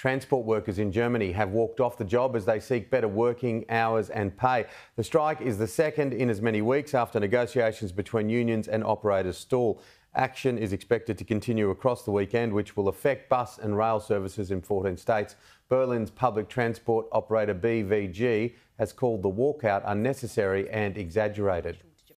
Transport workers in Germany have walked off the job as they seek better working hours and pay. The strike is the second in as many weeks after negotiations between unions and operators stall. Action is expected to continue across the weekend, which will affect bus and rail services in 14 states. Berlin's public transport operator BVG has called the walkout unnecessary and exaggerated.